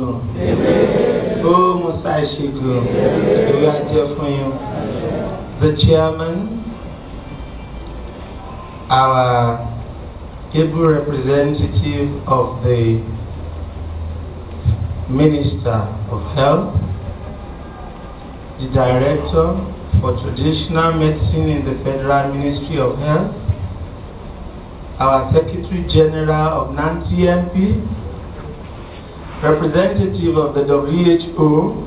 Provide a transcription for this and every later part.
Ṣẹ́gun. Ó Musa Ṣẹ́gun. Ìwé ajẹ́ fún yín. The chairman, our able representative of the Minister of Health, the Director for Traditional Medicine in the Federal Ministry of Health, our Secretary General of NANTMP, representative of the WHO,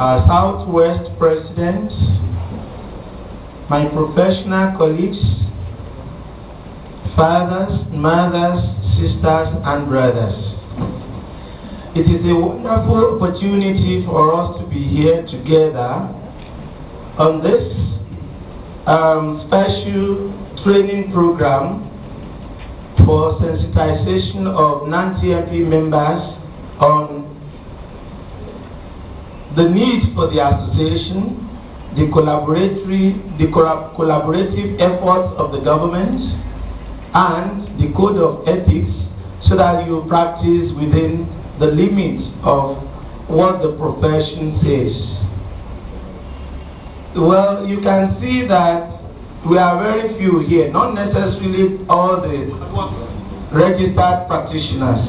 our Southwest President, my professional colleagues, fathers, mothers, sisters, and brothers. It is a wonderful opportunity for us to be here together on this um, special training program for sensitization of NANTMP members on the need for the association, the collaboratory, the collaborative efforts of the government, and the code of ethics so that you practice within the limits of what the profession says. Well, you can see that we are very few here, not necessarily all the registered practitioners.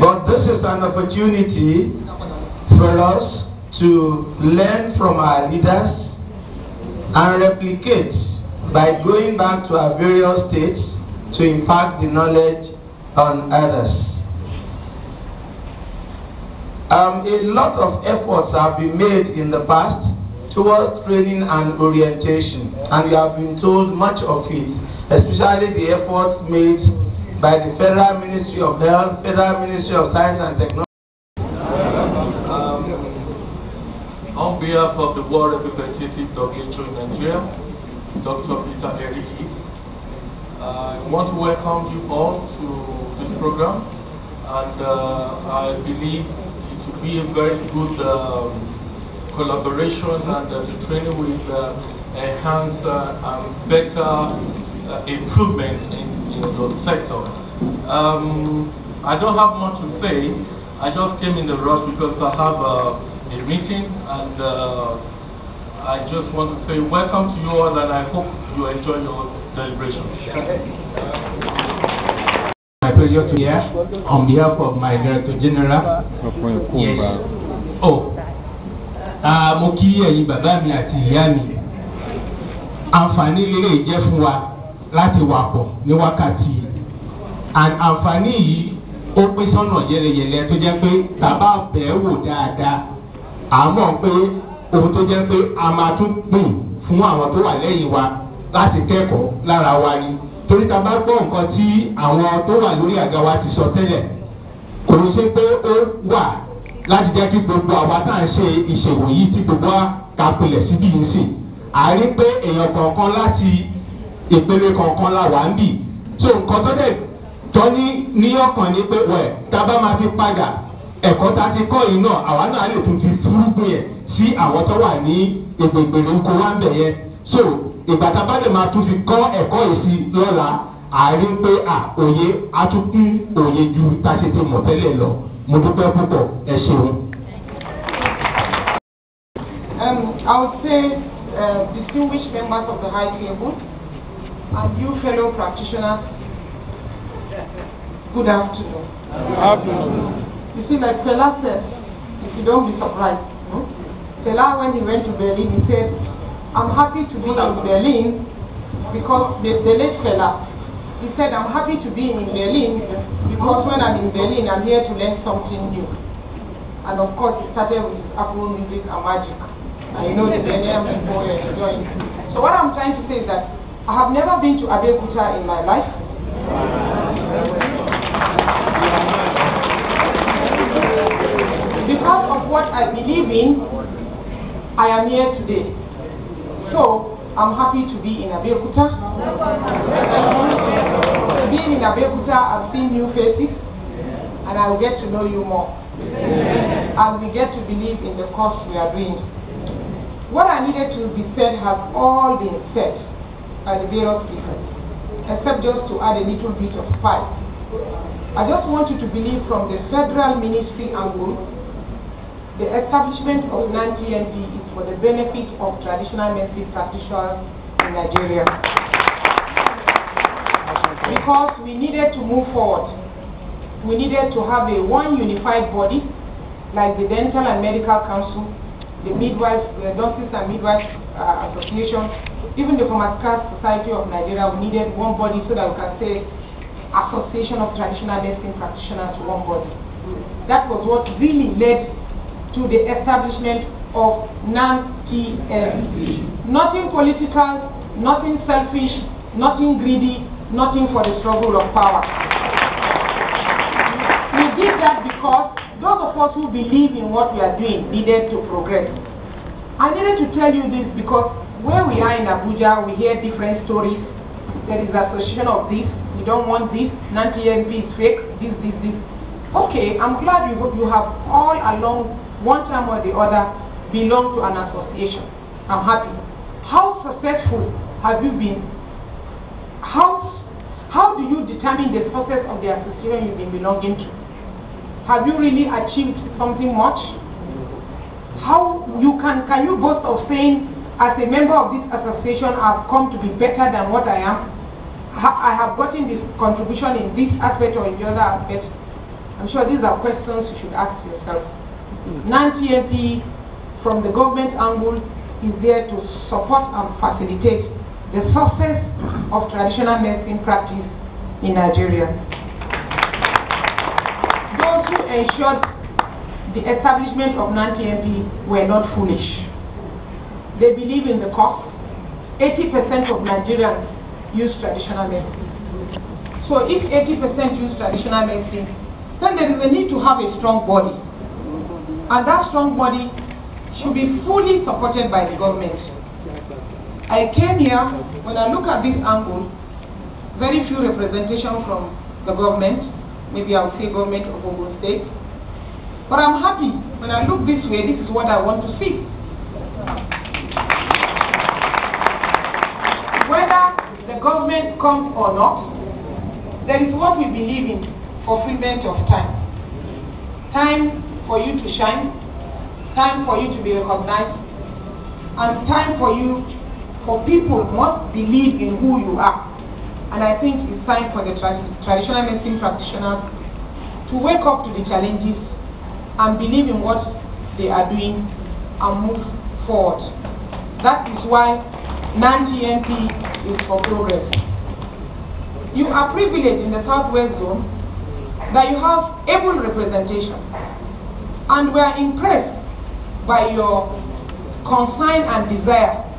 But this is an opportunity for us to learn from our leaders and replicate by going back to our various states to impart the knowledge on others. Um, a lot of efforts have been made in the past towards training and orientation, and we have been told much of it, especially the efforts made by the Federal Ministry of Health, Federal Ministry of Science and Technology. Um, on behalf of the World Representative WHO in Nigeria, Dr. Peter Eriki, I want to welcome you all to this program, and uh, I believe it will be a very good um, collaboration and uh, the training will uh, enhance uh, and better uh, improvement in, in the sector. Um, I don't have much to say. I just came in the rush because I have uh, a meeting and uh, I just want to say welcome to you all and I hope you enjoy your deliberation. My pleasure to hear on behalf of my Director General. Yes. Oh, mo kí ẹ̀yin bàbá mi àti ìyá mi. Àǹfààní lílé jẹ́ fún wa láti wà pọ̀ ní wákàtí. And àǹfààní yìí ó pín sọ́nà yẹlẹyẹlẹ tó jẹ́ pé tàbá bẹ̀ẹ́ wò dáadáa. Àmọ́ pé ohun tó jẹ́ pé a máa tún pín fún àwọn tó wà lẹ́yìn wa láti kẹ́kọ̀ọ́ lára wa ni torí ta bá gbọ́ nǹkan tí àwọn tó wà lórí àga wa ti sọ tẹ́lẹ̀ kò ní ṣe pé ó wà láti jẹ́ kí gbogbo àwa tá à ń ṣe ìṣèwò yìí tí gbogbo wa ka pilẹ̀ síbí yìí sì àárín pé èèyàn kọ̀ọ̀kan láti ìpele kọ̀ọ̀kan la wà ń bì so nǹkan tó dẹ̀ tọ́ ní ní ọkàn ni pé wẹ̀ tá a bá máa fi padà ẹ̀kọ́ tá a ti kọ́ yìí náà àwa náà lè tún fi fúrúgbìn ẹ̀ sí àwọn tó wà ní ìgbègbèrè oko wa ń bẹ̀ yẹn. So ìgbà tá a bá lè máa tún fi kọ́ ẹ̀kọ́ yìí sí lọ́la àárín pé à òye á tún kún òye ju tá a ṣe ti mọ̀ tẹ́lẹ̀ lọ mo dúpẹ́ púpọ̀ ẹ ṣeun. Um, I would say, uh, distinguished members of the High Table and you fellow practitioners, good afternoon. Good afternoon. You see, like Fela said, if you don't be surprised, hmm? Fela, when he went to Berlin, he said, I'm happy to be in Berlin because the, the late Fela, he said, I'm happy to be in Berlin because when I'm in Berlin, I'm here to learn something new. And of course, he started with Afro music and magic. And you know the Berlin people were enjoying. So what I'm trying to say is that I have never been to Abeokuta in my life. Because of what I believe in, I am here today. So, I'm happy to be in Abeokuta. Being in Abeokuta, I've seen new faces, and I will get to know you more. And we get to believe in the cause we are doing. What I needed to be said has all been said by the various speakers, except just to add a little bit of spice. I just want you to believe from the federal ministry angle, the establishment of NANTMP is for the benefit of traditional medicine practitioners in Nigeria. Because we needed to move forward. We needed to have a one unified body, like the Dental and Medical Council, the Midwives, the Nurses and Midwives uh, Association, even the Pharmaceutical Society of Nigeria, we needed one body so that we can say Association of Traditional Medicine Practitioners, one body. That was what really led to the establishment of NANTMP. Nothing political, nothing selfish, nothing greedy, nothing for the struggle of power. We did that because those of us who believe in what we are doing needed to progress. I needed to tell you this because where we are in Abuja, we hear different stories. There is association of this, we don't want this, NANTMP is fake, this, this, this. Okay, I'm glad you, you have all along, one time or the other, belonged to an association. I'm happy. How successful have you been? How, how do you determine the success of the association you've been belonging to? Have you really achieved something much? How you can, can you boast of saying, as a member of this association, I've come to be better than what I am? I have gotten this contribution in this aspect or in the other aspect. I'm sure these are questions you should ask yourself. NANTMP, from the government angle, is there to support and facilitate the success of traditional medicine practice in Nigeria. Those who ensured the establishment of NANTMP were not foolish. They believe in the cost. 80% of Nigerians use traditional medicine. So if 80% use traditional medicine, then there is a need to have a strong body. And that strong body should be fully supported by the government. I came here, when I look at this angle, very few representation from the government, maybe I would say government of Ogun State. But I'm happy, when I look this way, this is what I want to see. Whether the government comes or not, there is what we believe in, fulfillment of time. Time for you to shine, time for you to be recognized, and time for you, for people must believe in who you are. And I think it's time for the tra traditional medicine practitioners to wake up to the challenges and believe in what they are doing and move forward. That is why NANTMP is for progress. You are privileged in the Southwest Zone that you have able representation. And we are impressed by your concern and desire